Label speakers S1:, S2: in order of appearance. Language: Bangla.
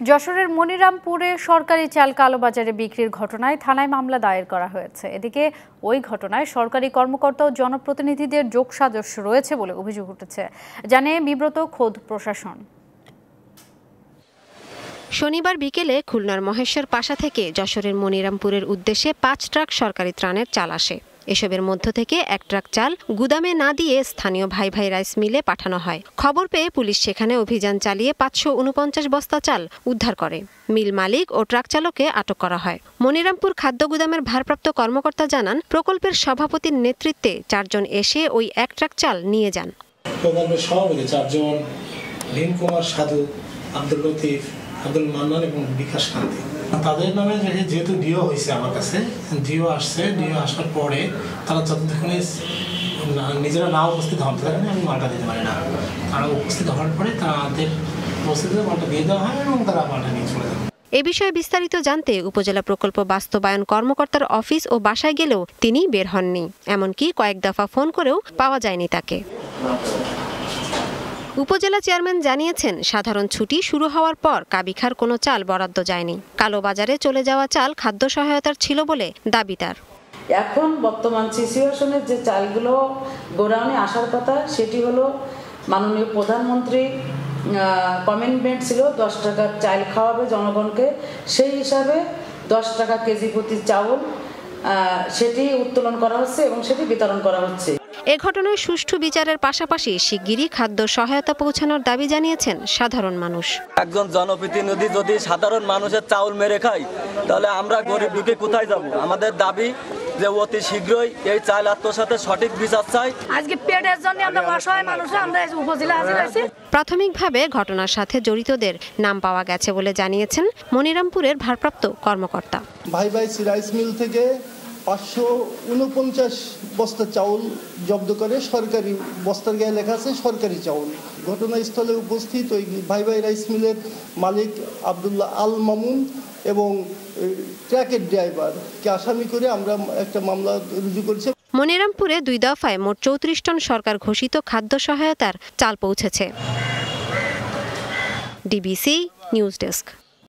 S1: যশোরের মনিরামপুরে সরকারি চাল কালোবাজারে বিক্রির ঘটনায় থানায় মামলা দায়ের করা হয়েছে। এদিকে ওই ঘটনায় সরকারি কর্মকর্তা ও জনপ্রতিনিধিদের যোগসাজশ রয়েছে বলে অভিযোগ উঠেছে। জানে বিব্রত খোদ প্রশাসন।
S2: শনিবার বিকেলে খুলনার মহেশ্বর পাশা থেকে যশোরের মনিরামপুরের উদ্দেশ্যে পাঁচ ট্রাক সরকারি ত্রাণের চাল আসে। এসবের মধ্য থেকে এক ট্রাক চাল গুদামে না দিয়ে স্থানীয় ভাই ভাই রাইস মিলে পাঠানো হয়। খবর পেয়ে পুলিশ সেখানে অভিযান চালিয়ে পাঁচশো উনপঞ্চাশ বস্তা চাল উদ্ধার করে। মিল মালিক ও ট্রাক চালককে আটক করা হয়। মনিরামপুর খাদ্য গুদামের ভারপ্রাপ্ত কর্মকর্তা জানান, প্রকল্পের সভাপতির নেতৃত্বে চারজন এসে ওই এক ট্রাক চাল নিয়ে যান।
S3: প্রকল্পের সভাপতি চারজন কুমার সাধু, আব্দুল লতিফ, আব্দুল মান্নান এবং বিকাশ কান্তি। তাদের নামে যেহেতু ডিও হয়েছে আমার কাছে ডিও আসছে ডিও আসার পরে তারা যতক্ষণ নিজেরা না উপস্থিত হন, ততক্ষণে আমি মালটা দিতে পারি না। তারা উপস্থিত হওয়ার পরে তাদের উপস্থিতিতে মালটা দিয়ে দেওয়া হয় এবং তারা মালটা নিয়ে চলে যান
S2: এ বিষয়ে বিস্তারিত জানতে উপজেলা প্রকল্প বাস্তবায়ন কর্মকর্তার অফিস ও বাসায় গেলেও তিনি বের হননি। এমনকি কয়েক দফা ফোন করেও পাওয়া যায়নি তাকে। উপজেলা চেয়ারম্যান জানিয়েছেন, সাধারণ ছুটি শুরু হওয়ার পর কাবিখার কোনো চাল বরাদ্দ যায়নি। কালোবাজারে চলে যাওয়া চাল খাদ্য সহায়তার ছিল বলে দাবি তার।
S4: এখন বর্তমান সিচুয়েশনের যে চালগুলো গোডাউনে আসার কথা, সেটি হলো মাননীয় প্রধানমন্ত্রী কমেন্টমেন্ট ছিল দশ টাকার চাল খাওয়াবে জনগণকে। সেই হিসাবে দশ টাকা কেজি প্রতি চাউল সেটি উত্তোলন করা হচ্ছে এবং সেটি বিতরণ করা হচ্ছে।
S2: এ ঘটনায় সুষ্ঠু বিচারের পাশাপাশি শিগগিরই খাদ্য সহায়তা পৌঁছানোর দাবি জানিয়েছেন সাধারণ মানুষ।
S5: একজন জনপ্রতিনিধি যদি সাধারণ মানুষের চাউল মেরে খায় তাহলে আমরা গরিব দুঃখী কোথায় যাব? আমাদের দাবি যে অতি শীঘ্রই এই চাল আত্মসাথে সঠিক বিচার চাই।
S6: আজকে পেটের জন্য আমরা অসহায় মানুষ আমরা এই উপজেলা হাজির হয়েছি।
S2: প্রাথমিকভাবে ঘটনার সাথে জড়িতদের নাম পাওয়া গেছে বলে জানিয়েছেন মনিরামপুরের ভারপ্রাপ্ত কর্মকর্তা।
S7: ভাই ভাই রাইস মিল থেকে পাঁচশো উনপঞ্চাশ বস্তা চাউল জব্দ করে সরকারি, বস্তার গায়ে লেখা আছে সরকারি চাউল। ঘটনাস্থলে উপস্থিত ওই ভাই ভাই রাইস মিলের মালিক আবদুল্লাহ আল মামুন এবং ট্রাকের ড্রাইভারকে আসামি করে আমরা একটা মামলা রুজু করেছি।
S2: মনিরামপুরে দুই দফায় মোট চৌত্রিশ টন সরকার ঘোষিত খাদ্য সহায়তার চাল পৌঁছেছে। DBC news desk.